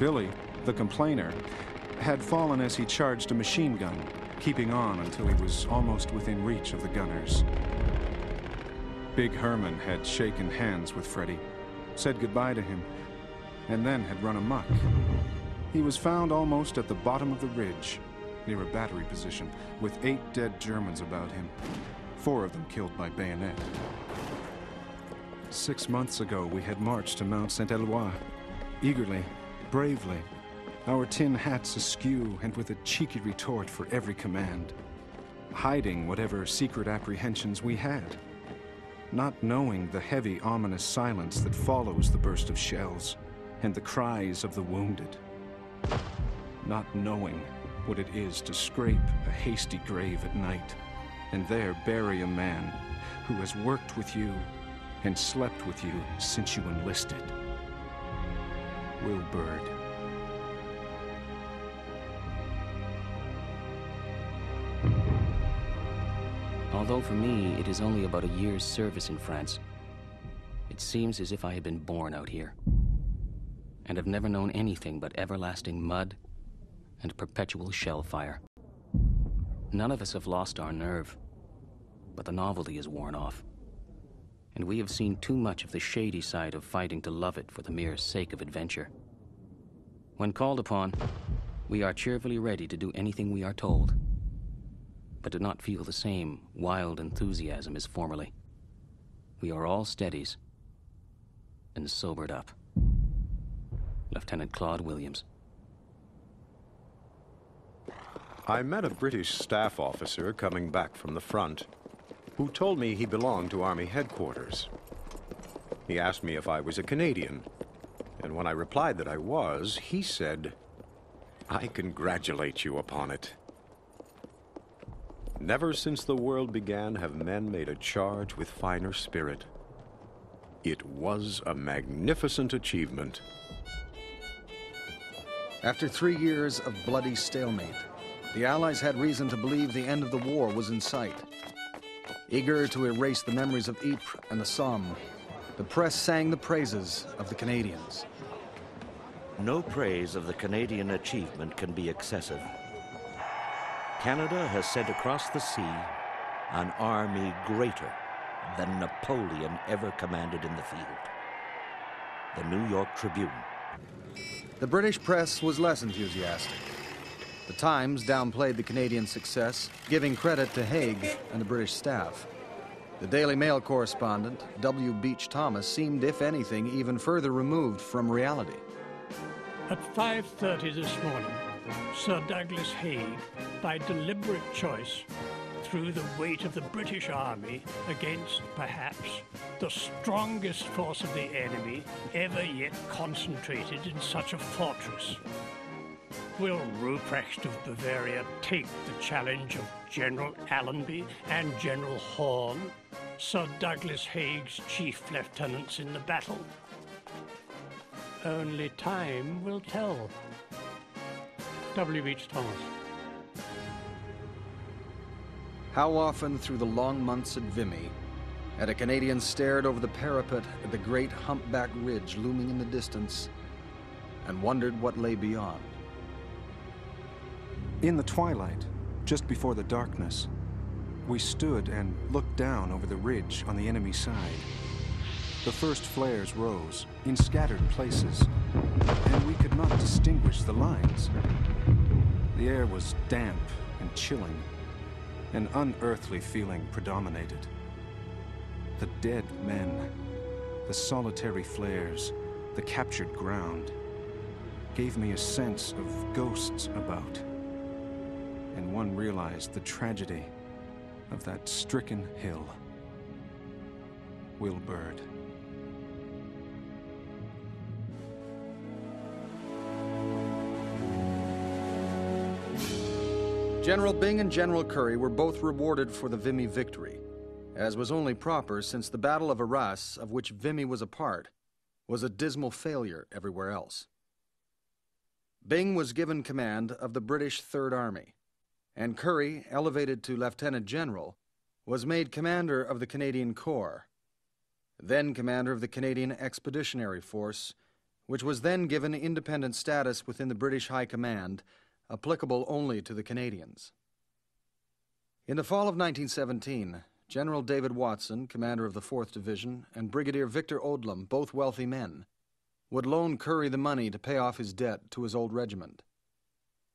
Billy, the complainer, had fallen as he charged a machine gun, keeping on until he was almost within reach of the gunners. Big Herman had shaken hands with Freddy, said goodbye to him, and then had run amuck. He was found almost at the bottom of the ridge, near a battery position, with eight dead Germans about him, four of them killed by bayonet. Six months ago, we had marched to Mount Saint Eloi, eagerly, bravely, our tin hats askew and with a cheeky retort for every command, hiding whatever secret apprehensions we had, not knowing the heavy, ominous silence that follows the burst of shells and the cries of the wounded, not knowing what it is to scrape a hasty grave at night and there bury a man who has worked with you and slept with you since you enlisted. Will Bird. Although for me it is only about a year's service in France, it seems as if I had been born out here and have never known anything but everlasting mud and perpetual shell fire. None of us have lost our nerve, but the novelty is worn off. And we have seen too much of the shady side of fighting to love it for the mere sake of adventure. When called upon, we are cheerfully ready to do anything we are told but do not feel the same wild enthusiasm as formerly. We are all steadies and sobered up. Lieutenant Claude Williams. I met a British staff officer coming back from the front who told me he belonged to Army headquarters. He asked me if I was a Canadian, and when I replied that I was, he said, I congratulate you upon it. Never since the world began have men made a charge with finer spirit. It was a magnificent achievement. After three years of bloody stalemate, the Allies had reason to believe the end of the war was in sight. Eager to erase the memories of Ypres and the Somme, the press sang the praises of the Canadians. No praise of the Canadian achievement can be excessive. Canada has sent across the sea an army greater than Napoleon ever commanded in the field. The New York Tribune. The British press was less enthusiastic. The Times downplayed the Canadian success, giving credit to Haig and the British staff. The Daily Mail correspondent, W. Beach Thomas, seemed, if anything, even further removed from reality. At 5.30 this morning, Sir Douglas Haig, by deliberate choice, threw the weight of the British Army against, perhaps, the strongest force of the enemy ever yet concentrated in such a fortress. Will Ruprecht of Bavaria take the challenge of General Allenby and General Horne, Sir Douglas Haig's chief lieutenants in the battle? Only time will tell. W. Beach Thomas. How often through the long months at Vimy had a Canadian stared over the parapet at the great humpback ridge looming in the distance and wondered what lay beyond. In the twilight, just before the darkness, we stood and looked down over the ridge on the enemy side. The first flares rose in scattered places, and we could not distinguish the lines. The air was damp and chilling. An unearthly feeling predominated. The dead men, the solitary flares, the captured ground, gave me a sense of ghosts about. And one realized the tragedy of that stricken hill. Will Bird. General Byng and General Currie were both rewarded for the Vimy victory, as was only proper since the Battle of Arras, of which Vimy was a part, was a dismal failure everywhere else. Byng was given command of the British Third Army, and Currie, elevated to Lieutenant General, was made commander of the Canadian Corps, then commander of the Canadian Expeditionary Force, which was then given independent status within the British High Command, applicable only to the Canadians. In the fall of 1917, General David Watson, commander of the 4th Division, and Brigadier Victor Odlum, both wealthy men, would loan Currie the money to pay off his debt to his old regiment.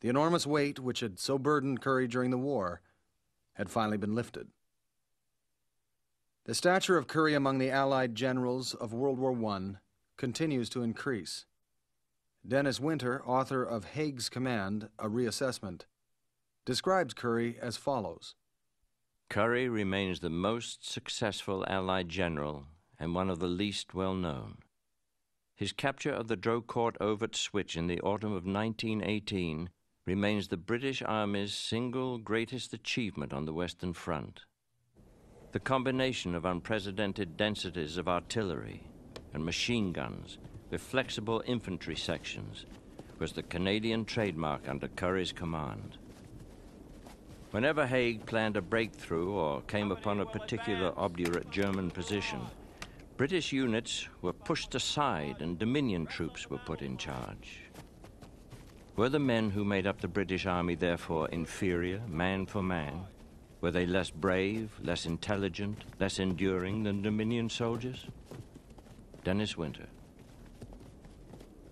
The enormous weight which had so burdened Currie during the war had finally been lifted. The stature of Currie among the Allied generals of World War I continues to increase. Denis Winter, author of Haig's Command, A Reassessment, describes Currie as follows Currie remains the most successful Allied general and one of the least well known. His capture of the Drocourt Overt Switch in the autumn of 1918 remains the British Army's single greatest achievement on the Western Front. The combination of unprecedented densities of artillery and machine guns with flexible infantry sections was the Canadian trademark under Currie's command. Whenever Haig planned a breakthrough or came upon a particular obdurate German position, British units were pushed aside and Dominion troops were put in charge. Were the men who made up the British Army therefore inferior, man for man? Were they less brave, less intelligent, less enduring than Dominion soldiers? Denis Winter.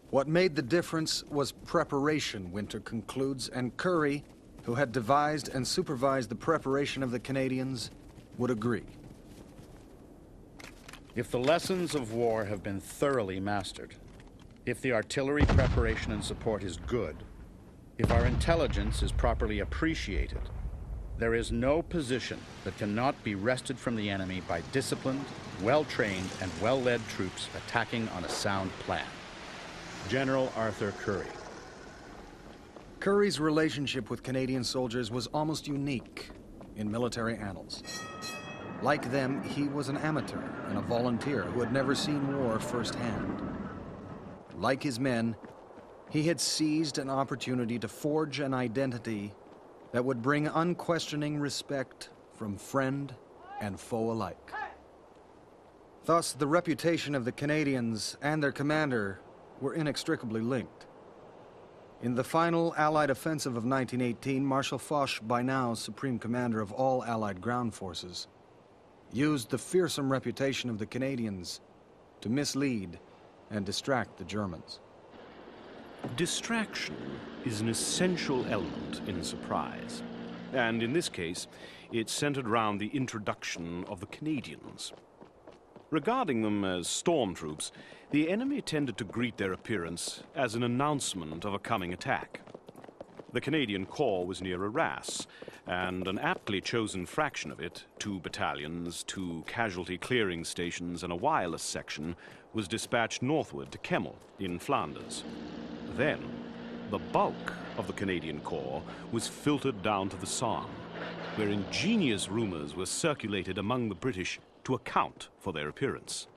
What made the difference was preparation, Winter concludes, and Currie, who had devised and supervised the preparation of the Canadians, would agree. If the lessons of war have been thoroughly mastered, if the artillery preparation and support is good, if our intelligence is properly appreciated, there is no position that cannot be wrested from the enemy by disciplined, well-trained, and well-led troops attacking on a sound plan. General Arthur Currie. Currie's relationship with Canadian soldiers was almost unique in military annals. Like them, he was an amateur and a volunteer who had never seen war firsthand. Like his men, he had seized an opportunity to forge an identity that would bring unquestioning respect from friend and foe alike. Thus, the reputation of the Canadians and their commander were inextricably linked. In the final Allied offensive of 1918, Marshal Foch, by now supreme commander of all Allied ground forces, used the fearsome reputation of the Canadians to mislead and distract the Germans. Distraction is an essential element in surprise. And in this case, it centered around the introduction of the Canadians. Regarding them as stormtroops, the enemy tended to greet their appearance as an announcement of a coming attack. The Canadian Corps was near Arras, and an aptly chosen fraction of it, two battalions, two casualty clearing stations, and a wireless section, was dispatched northward to Kemmel in Flanders. Then, the bulk of the Canadian Corps was filtered down to the Somme, where ingenious rumors were circulated among the British to account for their appearance.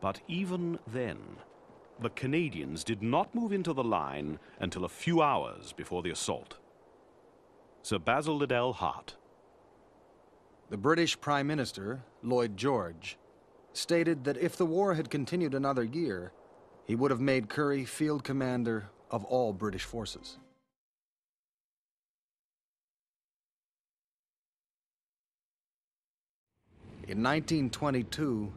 But even then, the Canadians did not move into the line until a few hours before the assault. Sir Basil Liddell Hart. The British Prime Minister, Lloyd George, stated that if the war had continued another year, he would have made Currie field commander of all British forces. In 1922,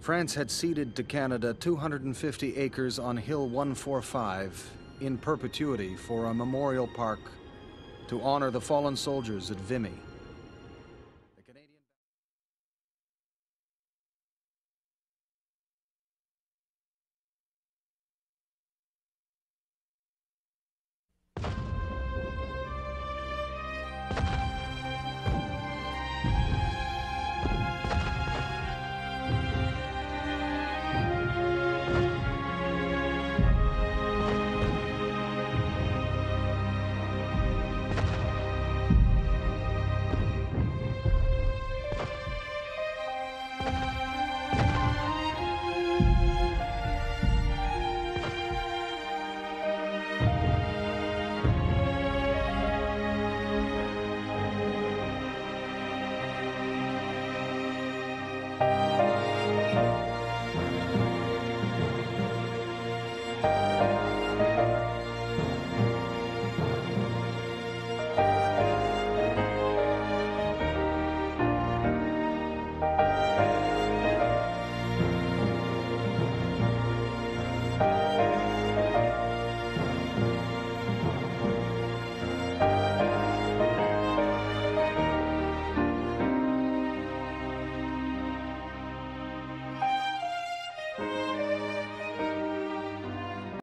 France had ceded to Canada 250 acres on Hill 145 in perpetuity for a memorial park to honor the fallen soldiers at Vimy.